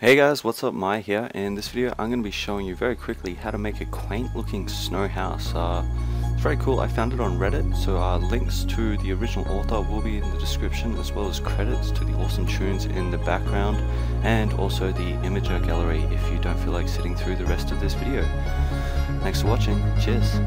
Hey guys, what's up, Mai here. In this video I'm going to be showing you very quickly how to make a quaint looking snow house. Uh, it's very cool, I found it on Reddit, so uh, links to the original author will be in the description as well as credits to the awesome tunes in the background and also the Imgur gallery if you don't feel like sitting through the rest of this video. Thanks for watching, cheers!